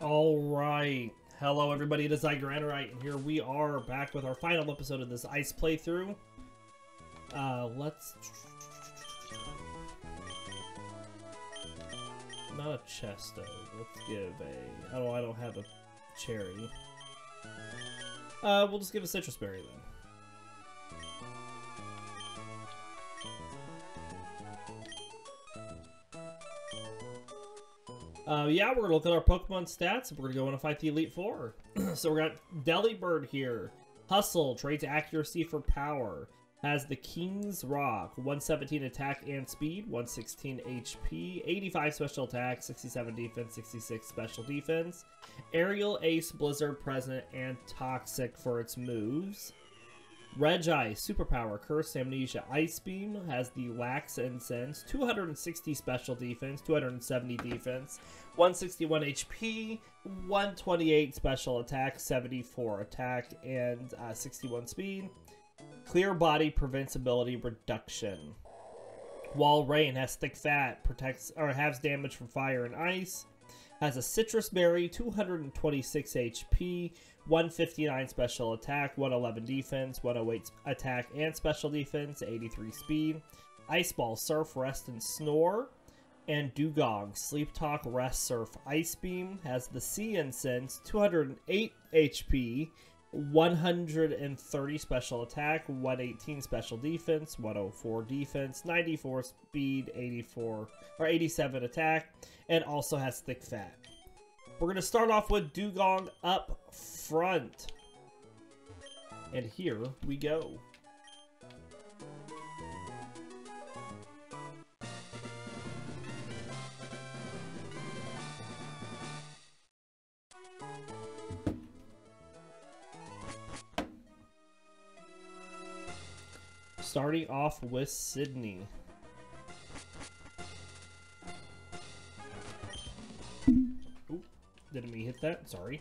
All right. Hello, everybody. It is Zygranorite, and here we are back with our final episode of this ice playthrough. Uh, let's... Not a chest. Let's give a... Oh, I don't have a cherry. Uh, we'll just give a Sitrus berry, then. Uh, yeah, we're gonna look at our Pokemon stats. We're gonna go in and fight the Elite Four. so we got Delibird here. Hustle trades accuracy for power. Has the King's Rock, 117 attack and speed, 116 HP, 85 special attack, 67 defense, 66 special defense. Aerial Ace, Blizzard, Present, and Toxic for its moves. Reggie, Superpower, Curse, Amnesia, Ice Beam, has the Lax Incense, 260 special defense, 270 defense, 161 HP, 128 special attack, 74 attack, and uh, 61 speed. Clear Body prevents ability reduction. Rain has thick fat, protects or halves damage from fire and ice. Has a Sitrus berry, 226 HP, 159 special attack, 111 defense, 108 attack and special defense, 83 speed. Ice Ball, Surf, Rest, and Snore. And Dewgong, Sleep Talk, Rest, Surf, Ice Beam. Has the Sea Incense, 208 HP, 130 special attack, 118 special defense, 104 defense, 94 speed, 84 or 87 attack, and also has thick fat. We're going to start off with Dewgong up front. And here we go. Starting off with Sydney. Didn't mean hit that, sorry.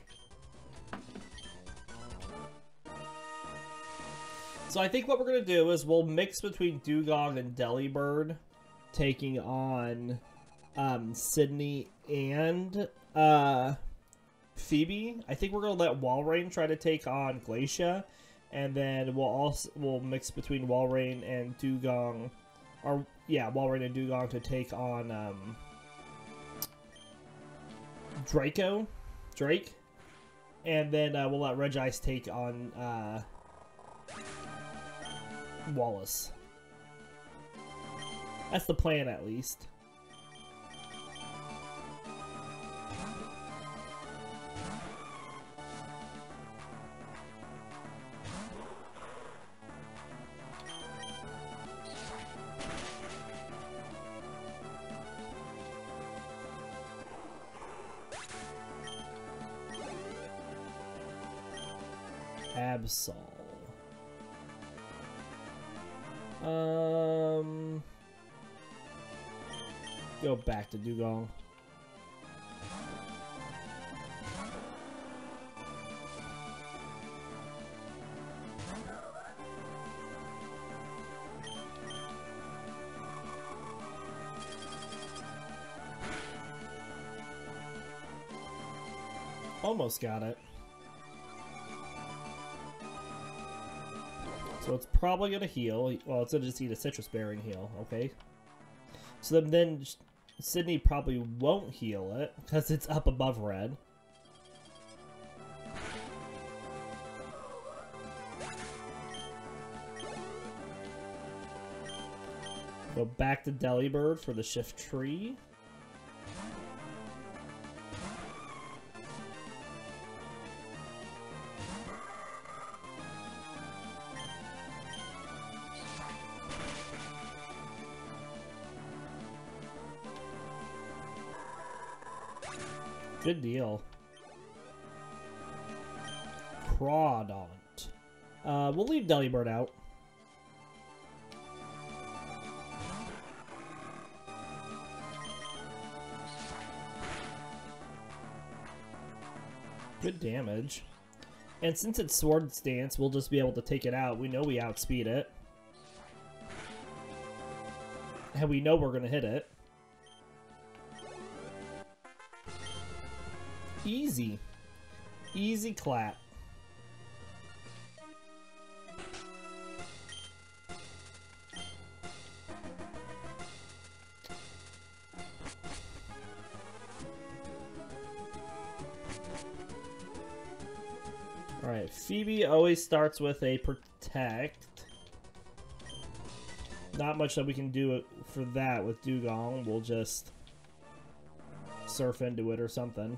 So I think what we're going to do is we'll mix between Dewgong and Delibird, taking on um, Sydney and uh, Phoebe. I think we're going to let Walrein try to take on Glacia, and then we'll also we'll mix between Walrein and Dewgong, or yeah, Walrein and Dewgong to take on um, Draco, Drake, and then uh, we'll let Regice take on uh, Wallace. That's the plan, at least. Absol. Um, go back to Dewgong. Almost got it. So it's probably going to heal. Well, it's going to just eat a Sitrus berry and heal, okay? So then, then Sydney probably won't heal it, because it's up above red. Go back to Delibird for the Shiftry. Good deal. Crawdaunt. Uh, we'll leave Delibird out. Good damage. And since it's Swords Dance, we'll just be able to take it out. We know we outspeed it. And we know we're going to hit it. Easy. Easy clap. Alright, Phoebe always starts with a protect. Not much that we can do for that with Dewgong. We'll just surf into it or something.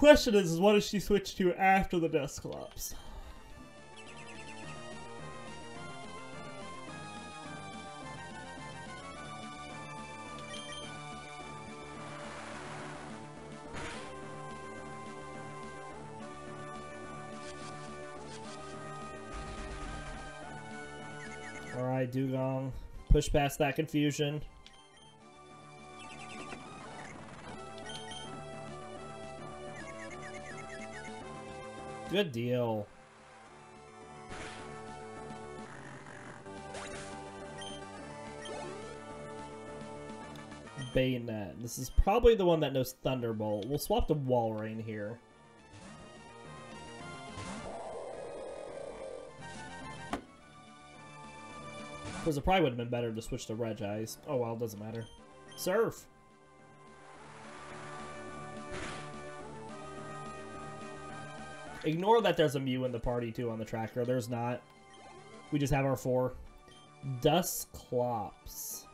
Question is, what does she switch to after the Dusclops? Alright, Dewgong. Push past that confusion. Good deal. Banette. This is probably the one that knows Thunderbolt. We'll swap to Walrein here. Because it probably would have been better to switch to Regice. Oh well, doesn't matter. Surf! Ignore that there's a Mew in the party too on the tracker. There's not. We just have our four. Dusclops.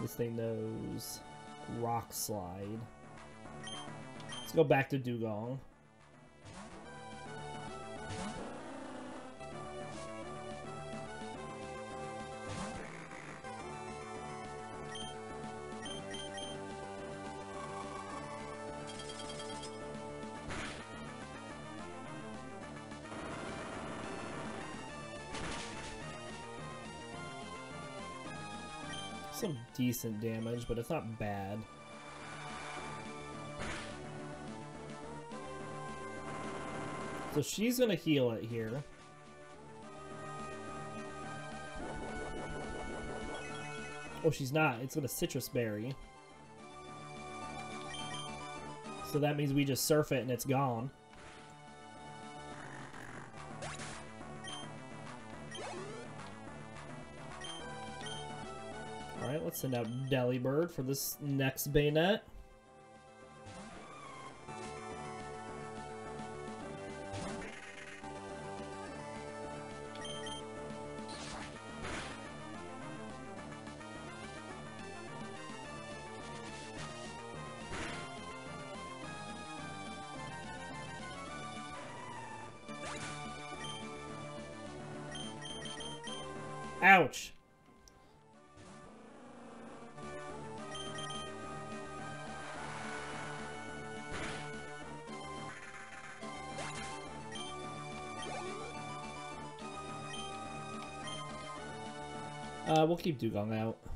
This thing knows Rock Slide. Let's go back to Dewgong. Some decent damage, but it's not bad. So she's gonna heal it here. Oh, she's not. It's gonna Sitrus Berry. So that means we just surf it and it's gone. Send out Delibird for this next Banette. Keep Dewgong out.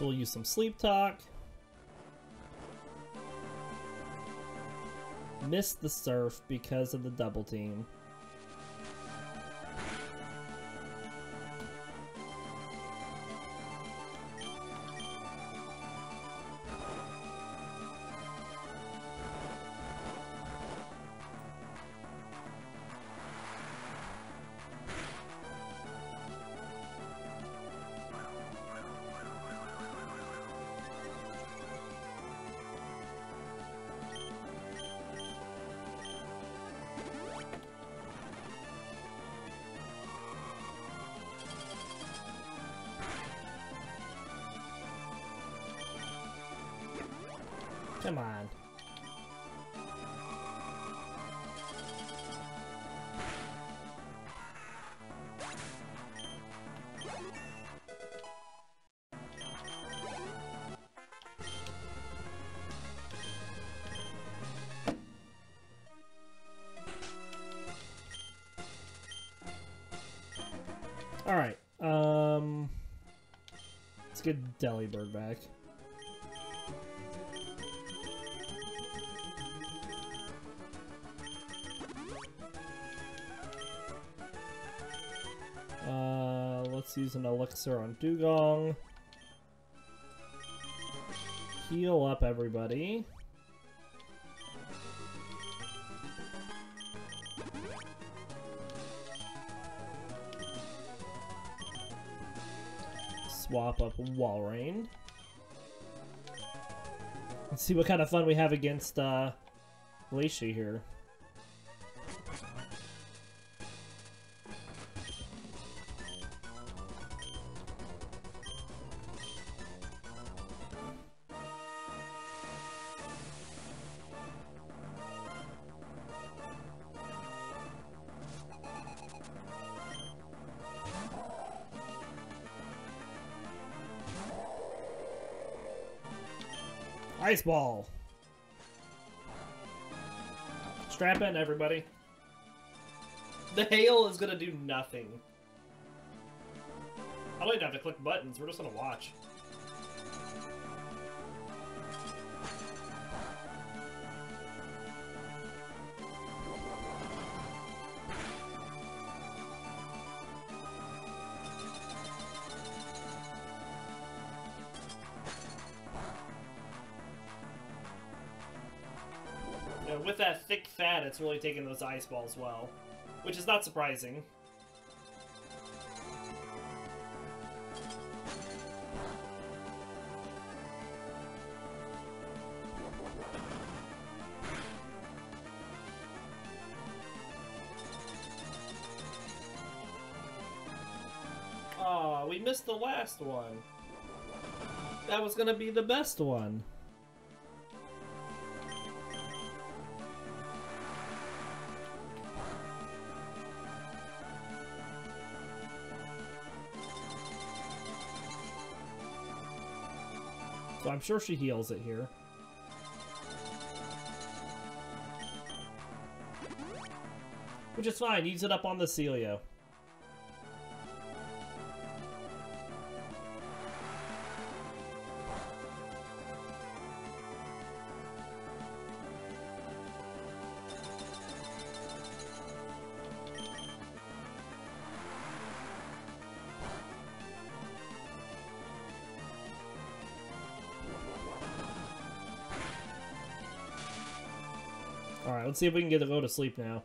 So we'll use some sleep talk. Missed the surf because of the double team. Delibird back. Uh, let's use an elixir on Dewgong. Heal up everybody. Swap up Walrein. Let's see what kind of fun we have against uh, Glacia here. Ice ball. Strap in, everybody. The hail is gonna do nothing. I don't even have to click buttons. We're just gonna watch. It's really taking those ice balls well. Which is not surprising. Aw, we missed the last one. That was gonna be the best one. So I'm sure she heals it here. Which is fine, use it up on the Sealeo. See if we can get to go to sleep now.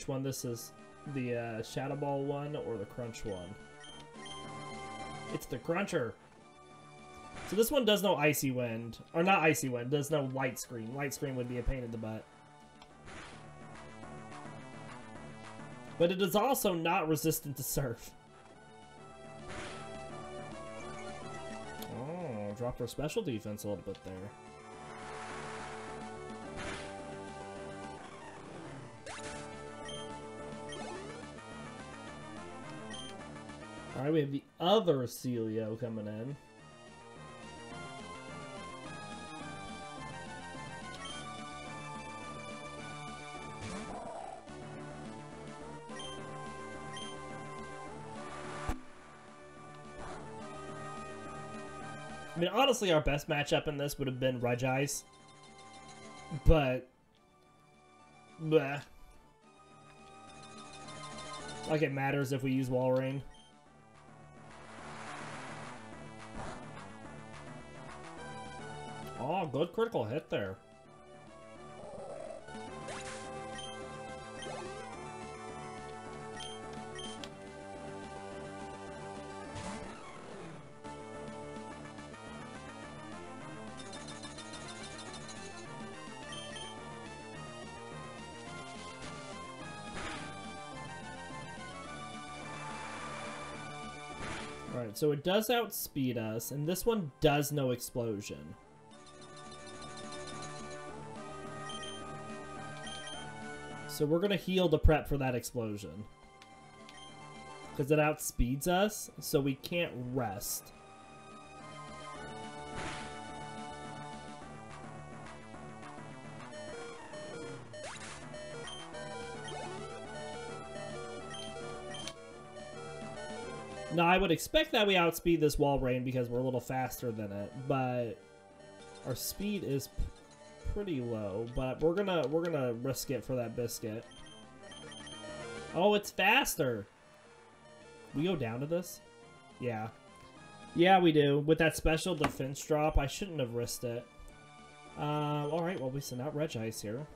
Which one this is the uh, Shadow Ball one or the Crunch one. It's the Cruncher. So this one does no Icy Wind. Or not Icy Wind, does no Light Screen. Light Screen would be a pain in the butt. But it is also not resistant to Surf. Oh, dropped our special defense a little bit there. Alright, we have the other Sealeo coming in. I mean, honestly, our best matchup in this would have been Regice. But... Bleh. Like it matters if we use Walrein. Oh, good critical hit there. Alright, so it does outspeed us, and this one does no explosion. So we're gonna heal to prep for that explosion. Because it outspeeds us, so we can't rest. Now, I would expect that we outspeed this Walrein because we're a little faster than it, but our speed is pretty low. But we're gonna we're gonna risk it for that biscuit. Oh, it's faster. We go down to this? Yeah. Yeah, we do. With that special defense drop, I shouldn't have risked it. Um, alright, well, we send out Regice here.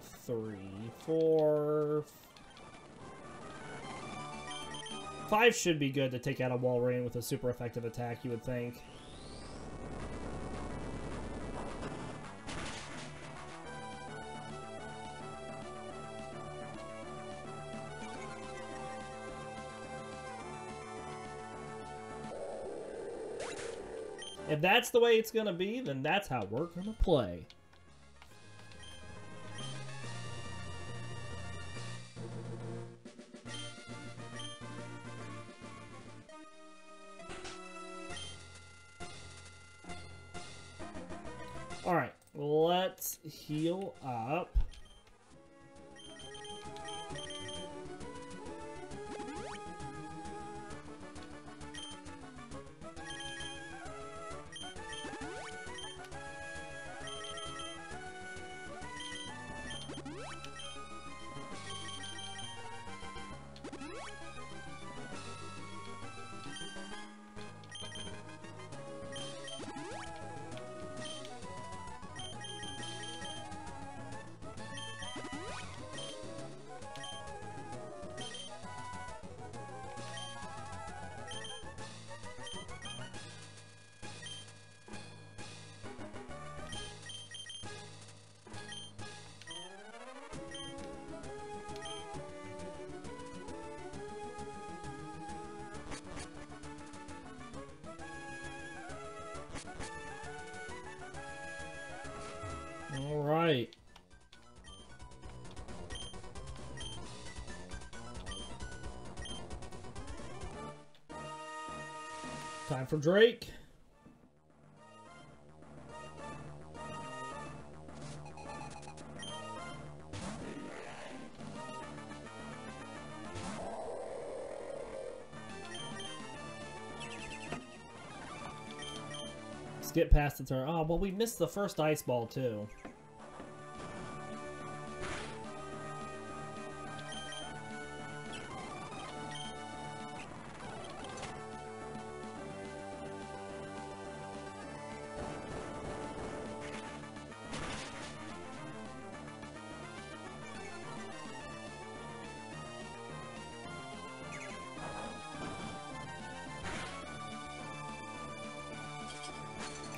Three, four, five should be good to take out a Walrein with a super effective attack. You would think. If that's the way it's gonna be, then that's how we're gonna play. Heal Time for Drake. Skip past the turn. Oh, ah, well, we missed the first ice ball, too.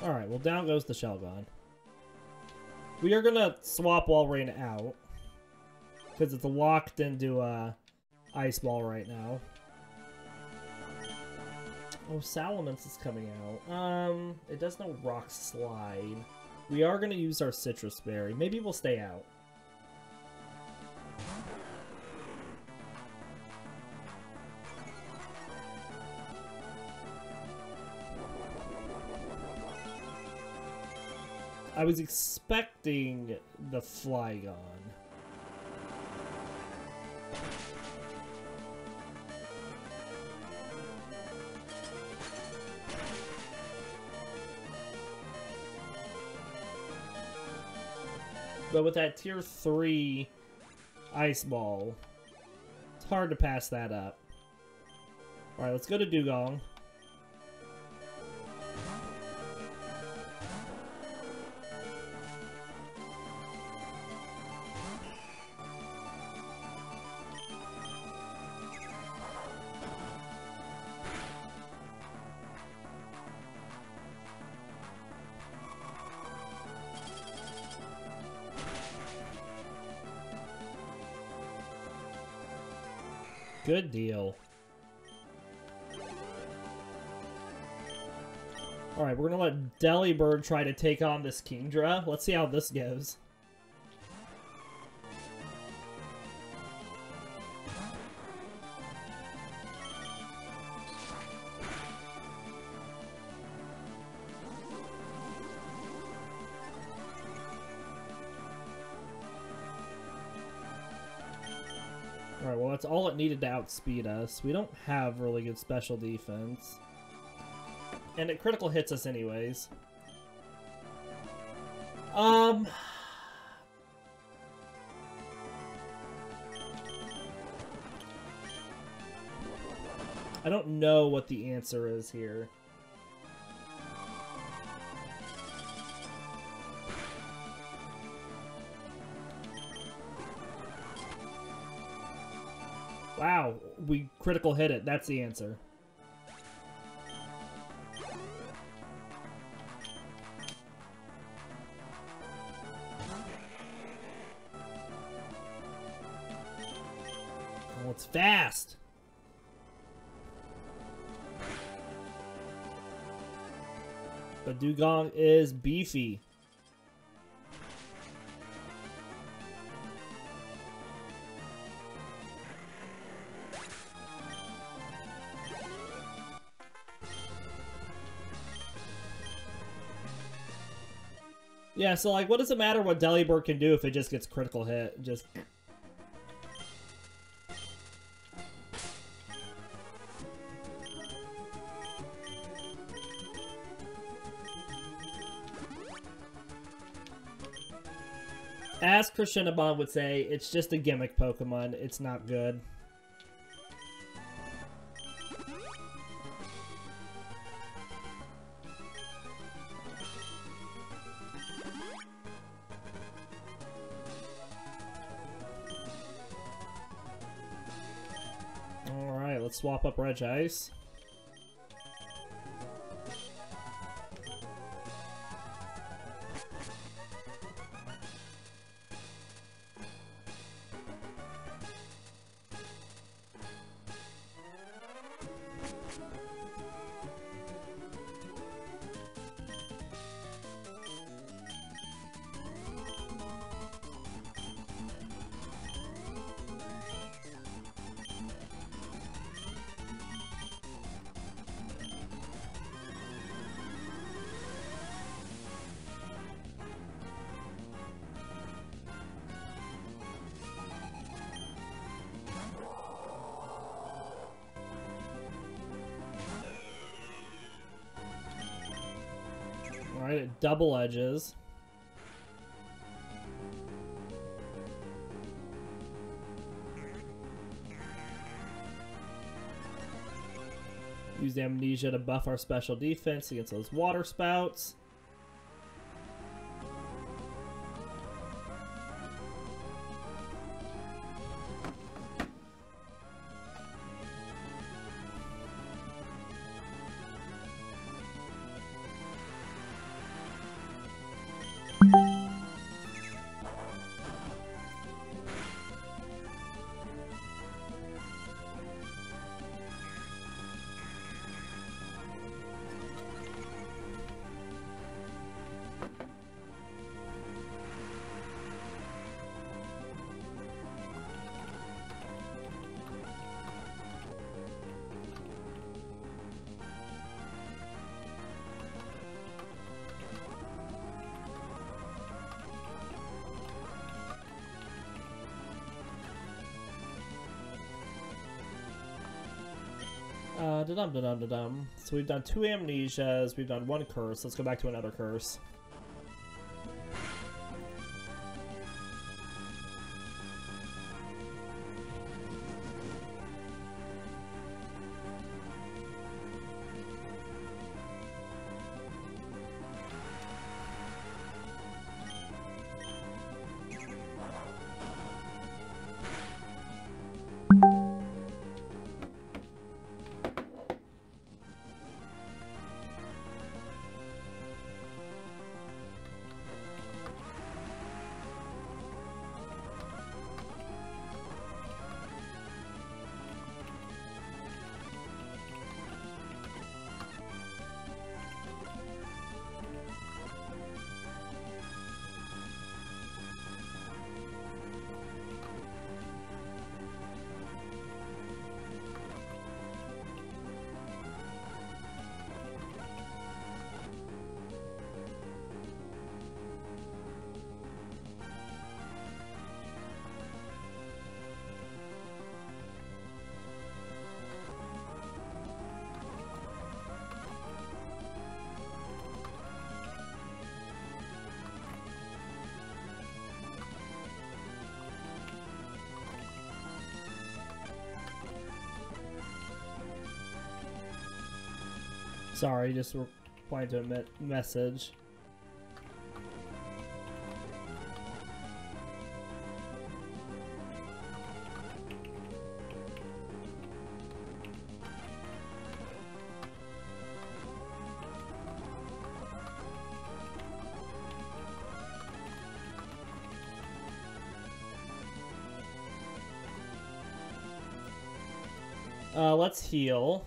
Alright, well down goes the Shelgon. We are gonna swap Walrein out. Because it's locked into uh, Ice Ball right now. Oh, Salamence is coming out. Um, it does no Rock Slide. We are gonna use our Sitrus Berry. Maybe we'll stay out. I was expecting the Flygon. But with that tier 3 Ice Ball, it's hard to pass that up. Alright, let's go to Dewgong. Good deal. Alright, we're gonna let Delibird try to take on this Kingdra. Let's see how this goes. That's all it needed to outspeed us. We don't have really good special defense. And it critical hits us anyways. Um... I don't know what the answer is here. We critical hit it. That's the answer. Oh, it's fast. But Dewgong is beefy. Yeah, so like, what does it matter what Delibird can do if it just gets critical hit? Just As Krishnabon would say, it's just a gimmick Pokemon. It's not good. Let's swap up Regice. Alright, double edges. Use Amnesia to buff our special defense against those water spouts. Da dum da dum da dum. So we've done two amnesias, we've done one curse. Let's go back to another curse. Sorry, just replying to a me message. Uh, let's heal.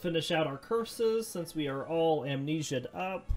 Finish out our curses since we are all amnesiaed up.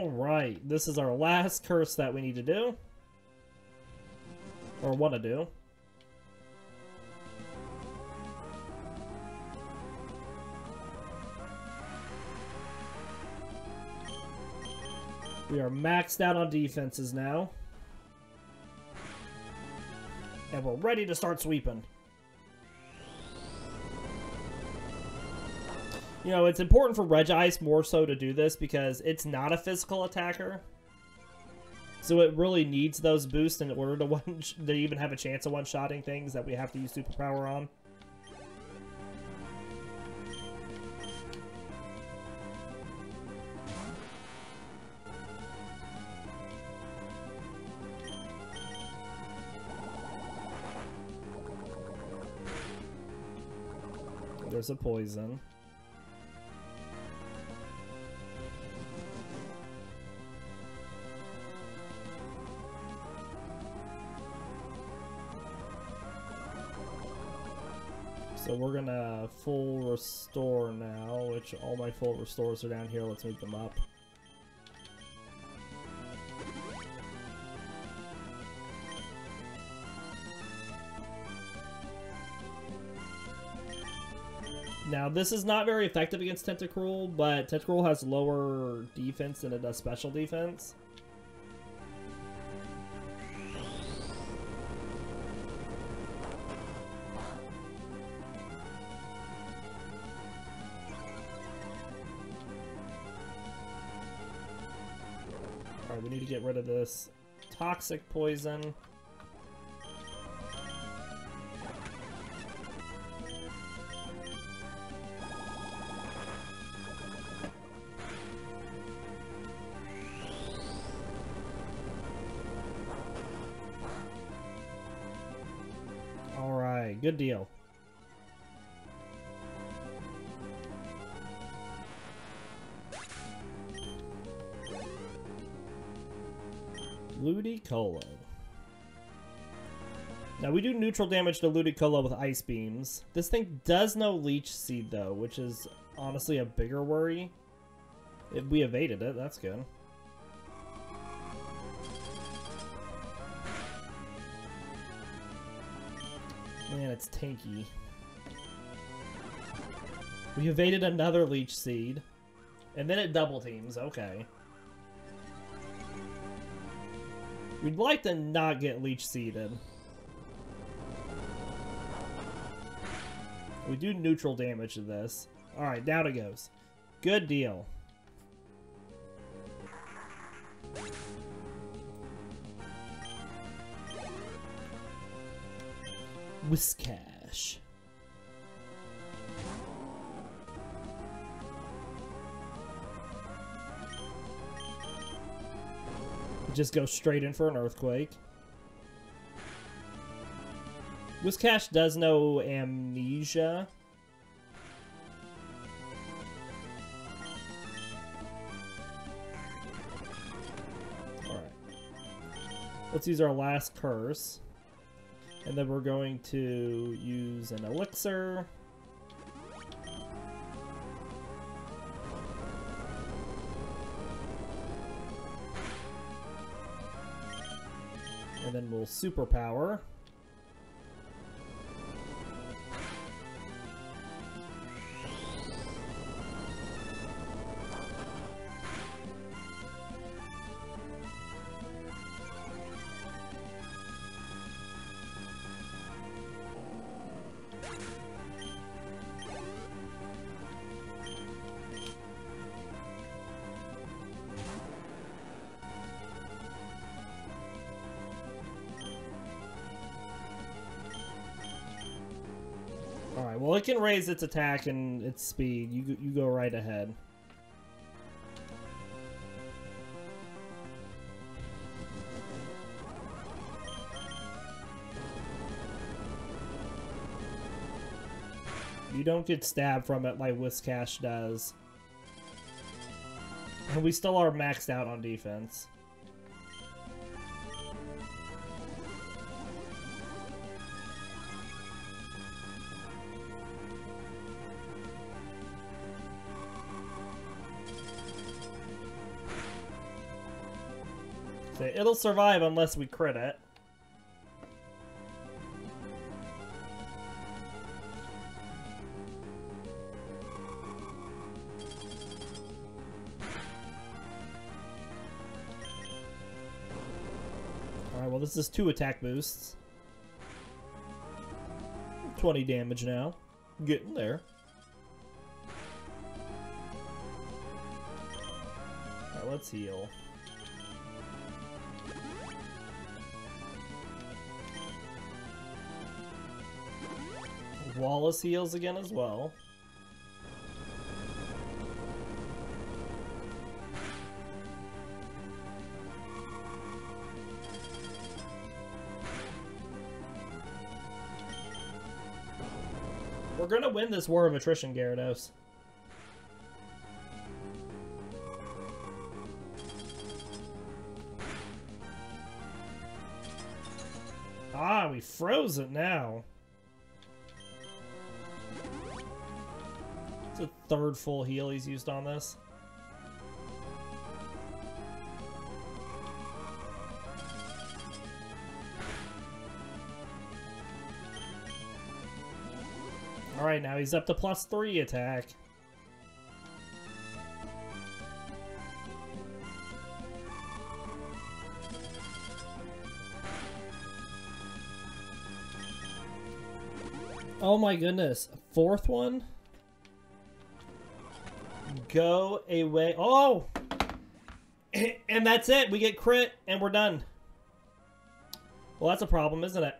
Alright, this is our last curse that we need to do. Or want to do. We are maxed out on defenses now. And we're ready to start sweeping. You know, it's important for Regice more so to do this because it's not a physical attacker. So it really needs those boosts in order to one to even have a chance of one-shotting things that we have to use superpower on. There's a poison. We're gonna full restore now, which all my full restores are down here. Let's move them up. Now, this is not very effective against Tentacruel, but Tentacruel has lower defense than it does special defense. Alright, we need to get rid of this toxic poison. Alright, good deal. Ludicolo. Now we do neutral damage to Ludicolo with Ice Beams. This thing does no Leech Seed though, which is honestly a bigger worry. If we evaded it, that's good. Man, it's tanky. We evaded another Leech Seed. And then it double teams, okay. We'd like to not get Leech Seeded. We do neutral damage to this. Alright, down it goes. Good deal. Whiscash. Just go straight in for an earthquake. Whiscash does know amnesia. Alright. Let's use our last curse. And then we're going to use an elixir. Superpower. Can raise its attack and its speed. You, you go right ahead. You don't get stabbed from it like Whiscash does. And we still are maxed out on defense. It'll survive unless we crit it. Alright, well this is two attack boosts. 20 damage now. Getting there. Alright, let's heal. Wallace heals again as well. We're gonna win this war of attrition, Gyarados. Ah, we froze it now. Third full heal he's used on this. Alright, now he's up to plus three attack. Oh my goodness. Fourth one? Go away. Oh! And that's it. We get crit and we're done. Well, that's a problem, isn't it?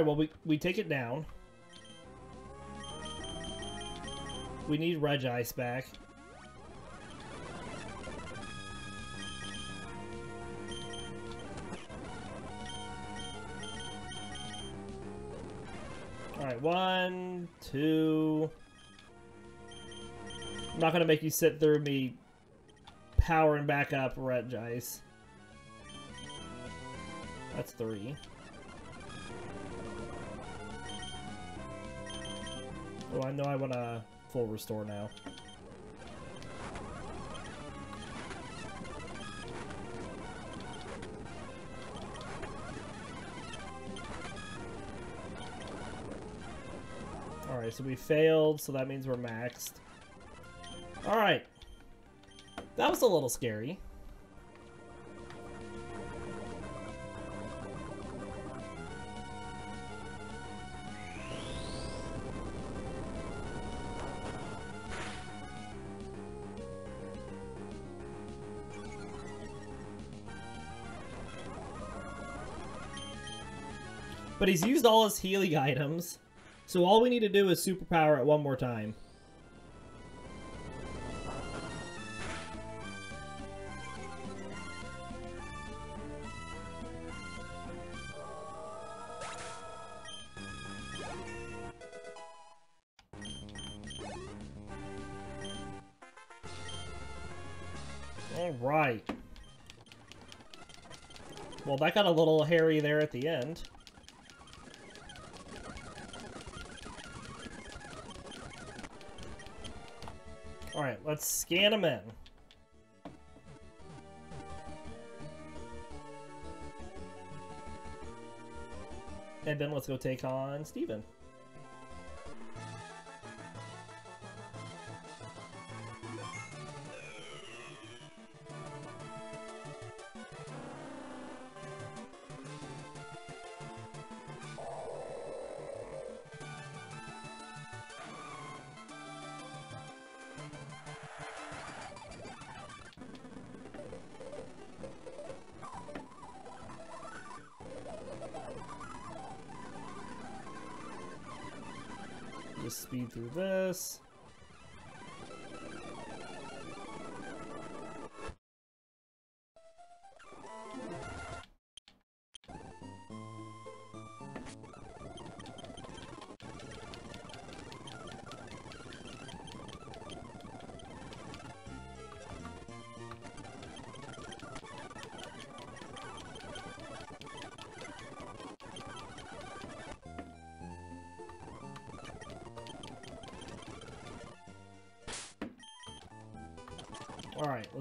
Alright, well, we, we take it down. We need Regice back. Alright, one, two... I'm not gonna make you sit through me powering back up Regice. That's three. Oh, I know I want a full restore now. Alright, so we failed, so that means we're maxed. Alright. That was a little scary. But he's used all his healing items. So all we need to do is superpower it one more time. Alright. Well, that got a little hairy there at the end. Alright, let's scan them in. And then let's go take on Steven. Through this.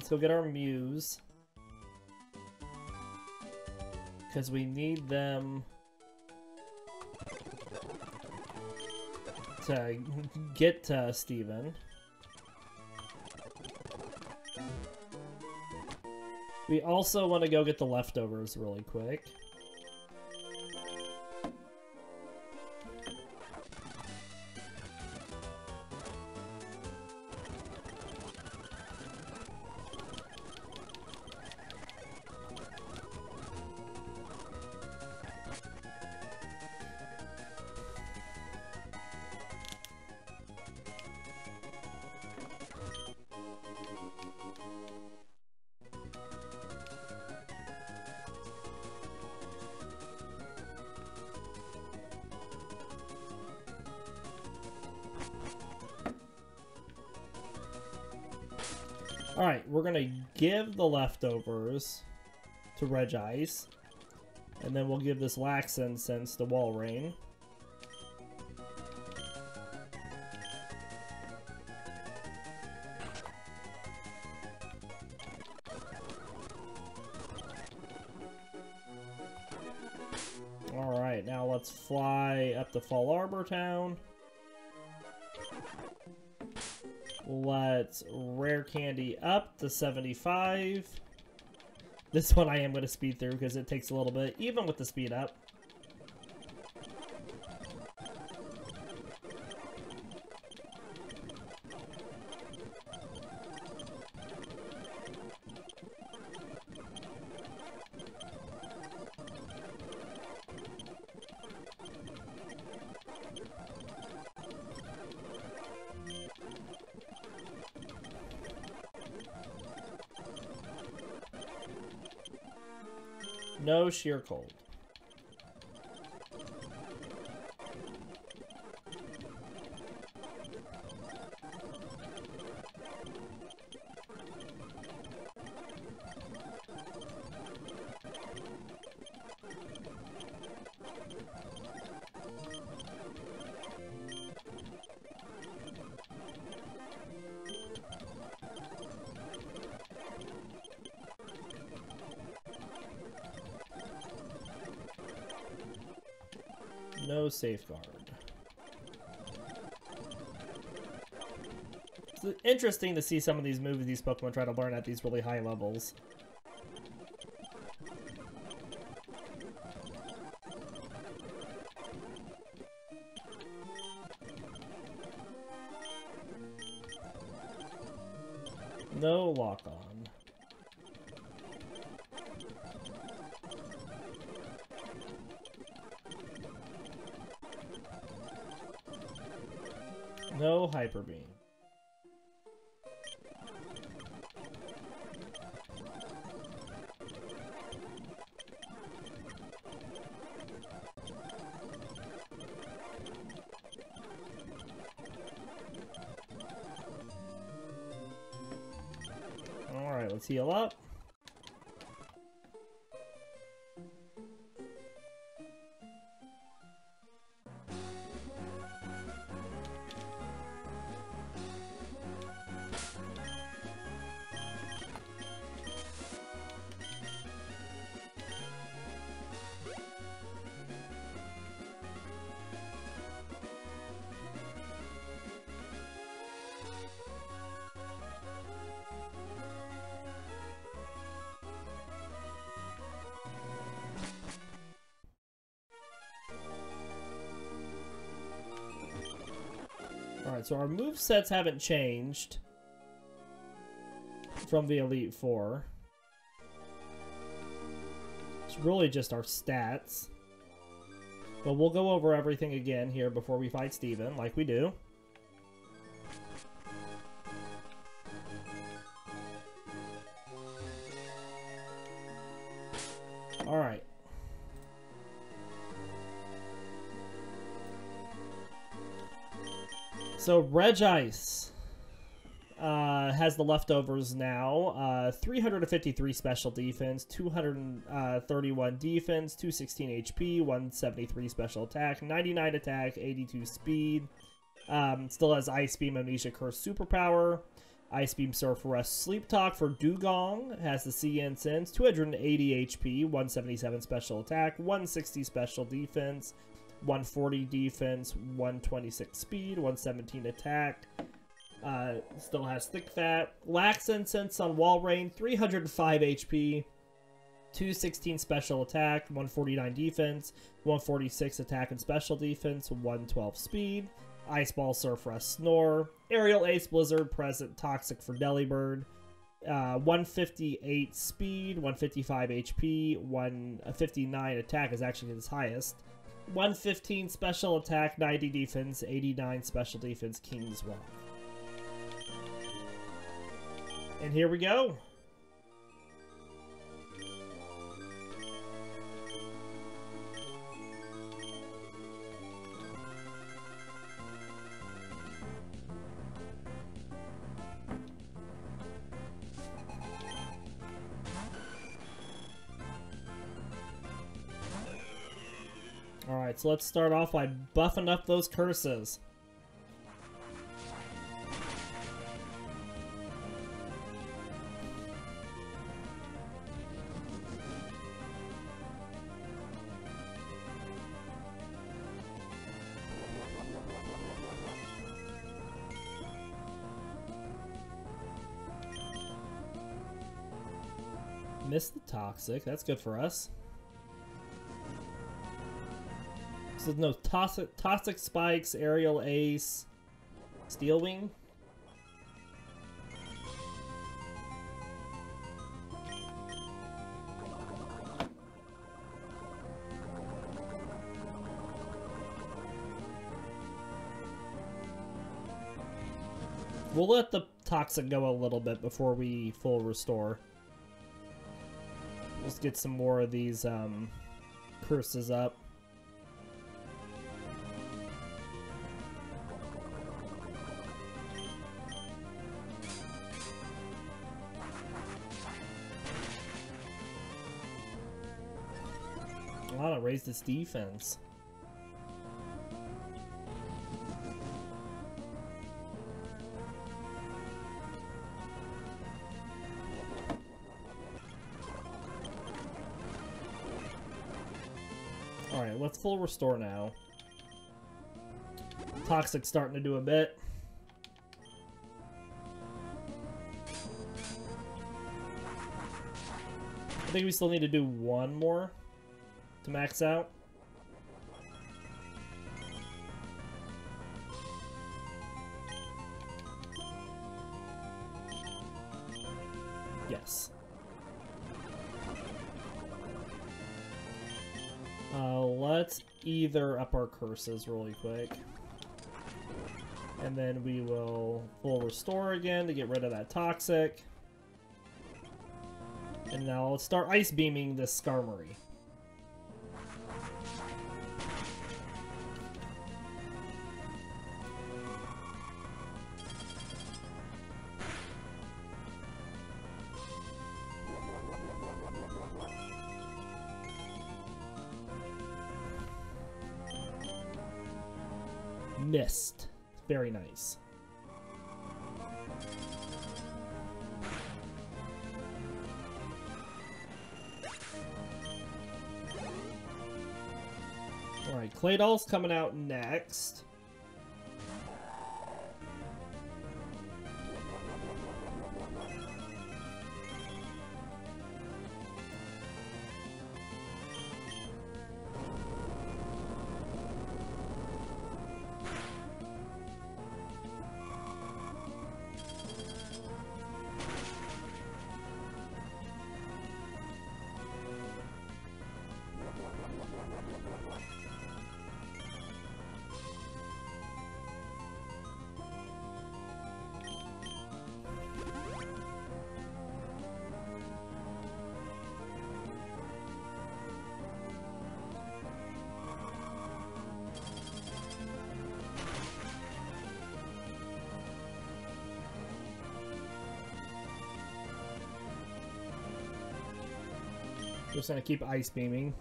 Go get our Muse. Because we need them to get to Steven. We also want to go get the leftovers really quick. The leftovers to Regice. And then we'll give this Lax Incense to Walrein. Alright, now let's fly up to Fallarbor Town. Up to 75. This one I am going to speed through because it takes a little bit, even with the speed up. No sheer cold. Safeguard. It's interesting to see some of these moves these Pokemon try to learn at these really high levels. No lock No Hyper Beam. Alright, let's heal up. So our move sets haven't changed from the Elite Four. It's really just our stats. But we'll go over everything again here before we fight Steven, like we do. So Regice uh, has the leftovers now. Uh, 353 special defense, 231 defense, 216 HP, 173 special attack, 99 attack, 82 speed. Um, still has Ice Beam, Amnesia Curse superpower. Ice Beam Surf Rest Sleep Talk for Dewgong. has the Sea Incense, 280 HP, 177 special attack, 160 special defense, 140 defense, 126 speed, 117 attack. Uh, still has thick fat. Lax incense on Walrein, 305 HP, 216 special attack, 149 defense, 146 attack and special defense, 112 speed. Ice Ball Surf Rest Snore. Aerial Ace Blizzard present Toxic for Delibird. Uh, 158 speed, 155 HP, 159 attack is actually his highest. 115 special attack, 90 defense, 89 special defense, King's Rock. And here we go. So let's start off by buffing up those curses. Miss the toxic, that's good for us. So no toxic, toxic spikes, aerial ace, steel wing. We'll let the toxic go a little bit before we full restore. Let's get some more of these um, curses up. This defense. Alright, let's full restore now. Toxic starting to do a bit. I think we still need to do one more to max out. Yes. Uh, let's either up our curses really quick. And then we will full restore again to get rid of that toxic. And now let's start ice beaming this Skarmory. Very nice. Alright, Claydol's coming out next. Just gonna keep ice beaming.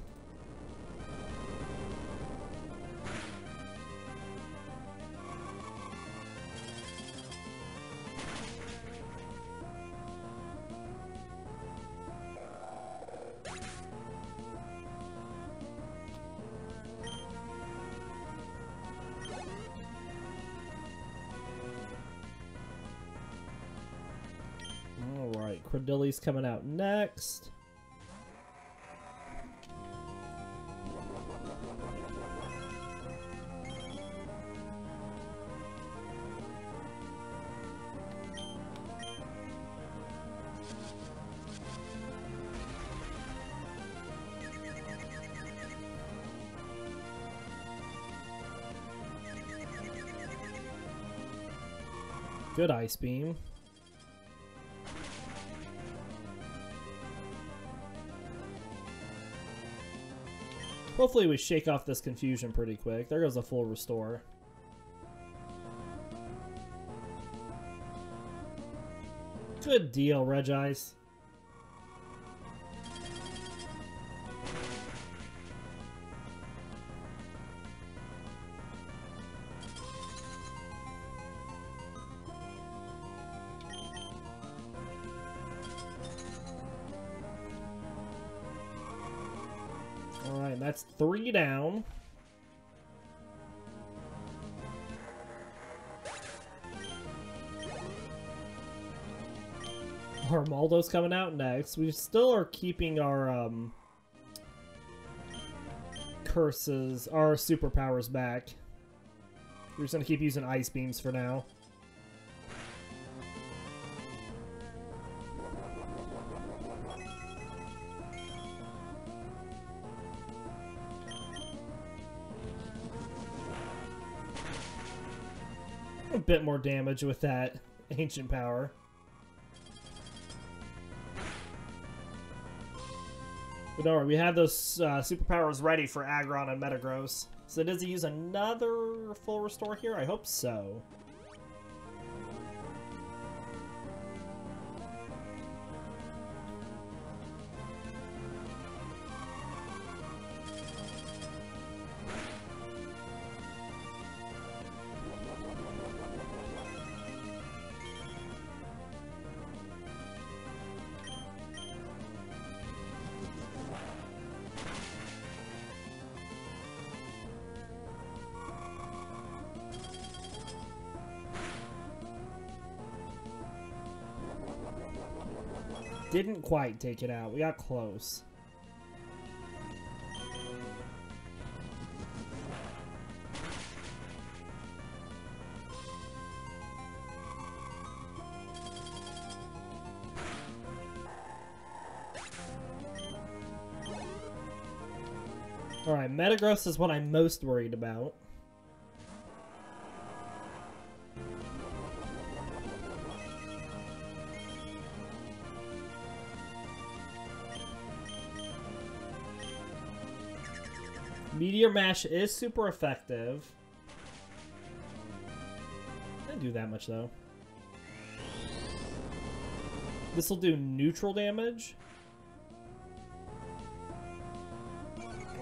Alright, Cradily's coming out next. Good ice beam. Hopefully we shake off this confusion pretty quick. There goes a full restore. Good deal, Regice. That's three down. Armaldo's coming out next. We still are keeping our um, curses, our superpowers back. We're just gonna keep using ice beams for now. Bit more damage with that ancient power. But don't worry, we have those uh, superpowers ready for Aggron and Metagross. So does he use another full restore here? I hope so. Didn't quite take it out. We got close. Alright, Metagross is what I'm most worried about. Meteor Mash is super effective. Didn't do that much though. This will do neutral damage.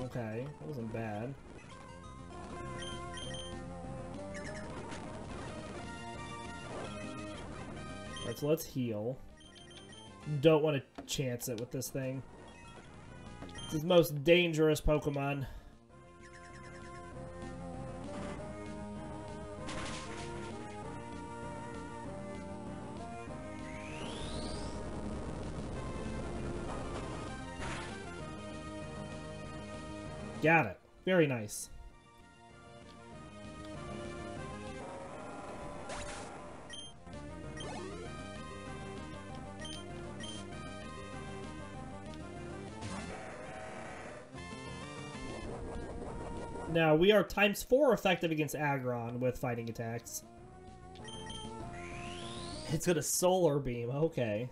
Okay, that wasn't bad. Alright, so let's heal. Don't want to chance it with this thing. It's his most dangerous Pokemon. Got it. Very nice. Now, we are times four effective against Aggron with fighting attacks. It's got a solar beam, okay.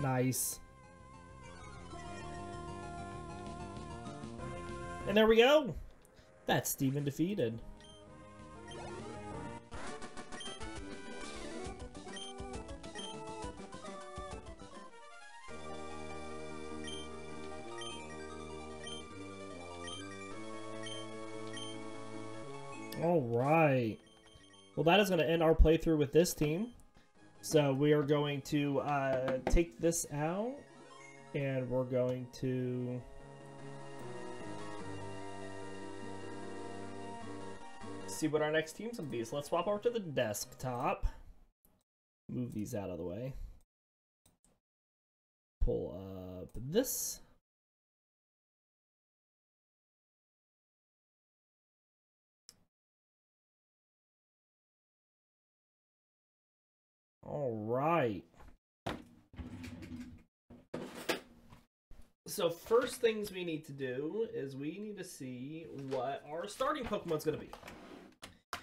Nice. And there we go. That's Steven defeated. All right. Well, that is going to end our playthrough with this team. So we are going to uh, take this out, and we're going to... see what our next team's to be. So let's swap over to the desktop. Move these out of the way. Pull up this. All right. So first things we need to do is we need to see what our starting Pokemon's going to be.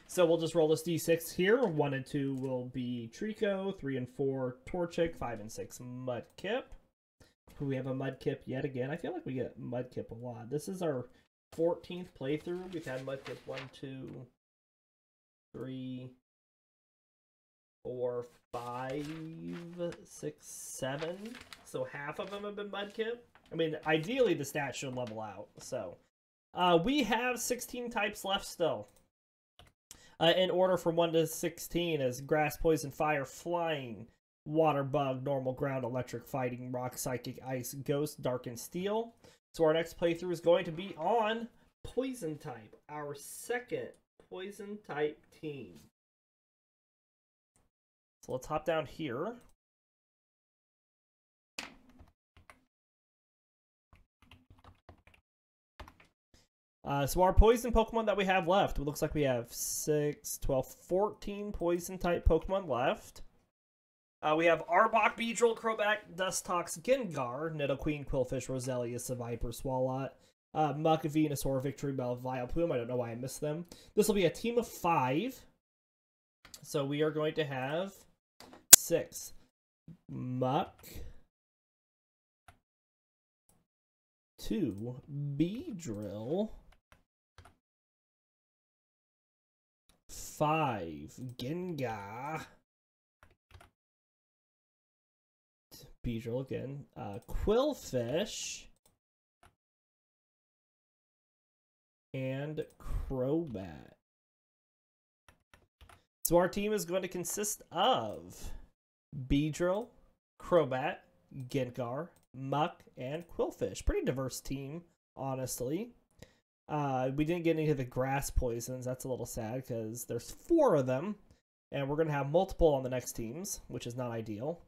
So we'll just roll this d6 here. 1 and 2 will be Treecko, 3 and 4 Torchic, 5 and 6 Mudkip. We have a Mudkip yet again. I feel like we get Mudkip a lot. This is our 14th playthrough. We've had Mudkip 1, 2, 3, four, five, six, seven. So half of them have been Mudkip. I mean, ideally the stats should level out. So uh, we have 16 types left still. Uh, in order from 1 to 16 is Grass, Poison, Fire, Flying, Water, Bug, Normal, Ground, Electric, Fighting, Rock, Psychic, Ice, Ghost, Dark, and Steel. So our next playthrough is going to be on Poison type, our second Poison type team. So let's hop down here. Uh, so our poison Pokemon that we have left, it looks like we have 6, 12, 14 poison type Pokemon left. Uh, we have Arbok, Beedrill, Crobat, Dustox, Gengar, Nidoqueen, Qwilfish, Roselia, Seviper, Swalot, uh, Muk, Venusaur, Victreebel, Vileplume. I don't know why I missed them. This will be a team of five. So we are going to have six. Muk. Two. Beedrill. Five. Gengar. Beedrill again. Uh, Qwilfish. And Crobat. So our team is going to consist of Beedrill, Crobat, Gengar, Muk, and Qwilfish. Pretty diverse team, honestly. Uh, we didn't get any of the grass poisons. That's a little sad because there's four of them, and we're going to have multiple on the next teams, which is not ideal.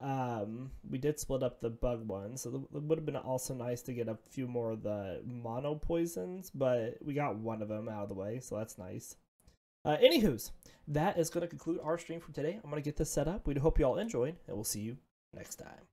Um, we did split up the bug ones, so it would have been also nice to get a few more of the mono poisons, but we got one of them out of the way, so that's nice. Uh, anywho's, that is going to conclude our stream for today. I'm going to get this set up. We hope you all enjoyed, and we'll see you next time.